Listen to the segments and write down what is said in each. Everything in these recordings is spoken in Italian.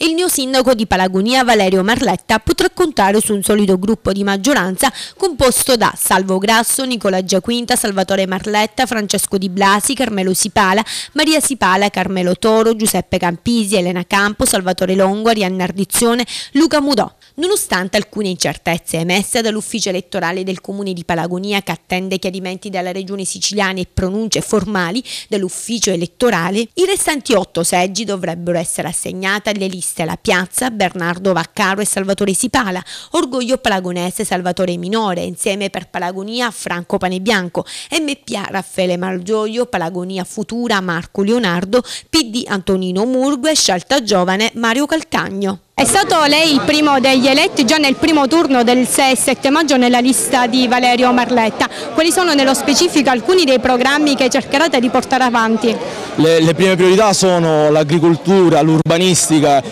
il neosindaco di Palagonia Valerio Marletta potrà contare su un solido gruppo di maggioranza composto da Salvo Grasso, Nicola Giaquinta, Salvatore Marletta, Francesco Di Blasi, Carmelo Sipala, Maria Sipala, Carmelo Toro, Giuseppe Campisi, Elena Campo, Salvatore Longo, Arianna Ardizione, Luca Mudò. Nonostante alcune incertezze emesse dall'ufficio elettorale del comune di Palagonia che attende chiarimenti dalla regione siciliana e pronunce formali dell'ufficio elettorale, i restanti otto seggi dovrebbero essere assegnati alle liste La Piazza, Bernardo Vaccaro e Salvatore Sipala, Orgoglio Palagonese Salvatore Minore, insieme per Palagonia Franco Panebianco, MPA Raffaele Malgioglio, Palagonia Futura Marco Leonardo, PD Antonino Murgue, Scelta Giovane Mario Calcagno. È stato lei il primo degli eletti già nel primo turno del 6 e 7 maggio nella lista di Valerio Marletta. Quali sono nello specifico alcuni dei programmi che cercherete di portare avanti? Le, le prime priorità sono l'agricoltura, l'urbanistica,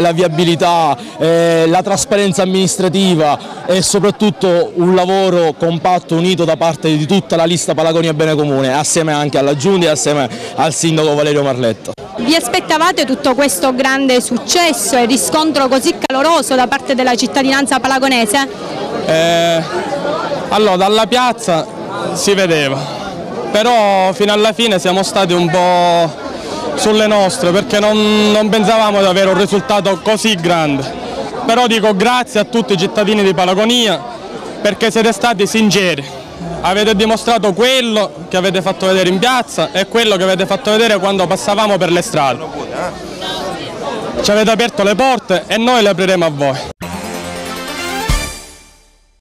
la viabilità, eh, la trasparenza amministrativa e soprattutto un lavoro compatto, unito da parte di tutta la lista Palagonia Bene Comune, assieme anche alla Giunta e assieme al sindaco Valerio Marletta. Vi aspettavate tutto questo grande successo e riscontro così caloroso da parte della cittadinanza palagonese? Eh, allora, dalla piazza si vedeva, però fino alla fine siamo stati un po' sulle nostre perché non, non pensavamo di avere un risultato così grande. Però dico grazie a tutti i cittadini di Palagonia perché siete stati sinceri avete dimostrato quello che avete fatto vedere in piazza e quello che avete fatto vedere quando passavamo per le strade. Ci avete aperto le porte e noi le apriremo a voi.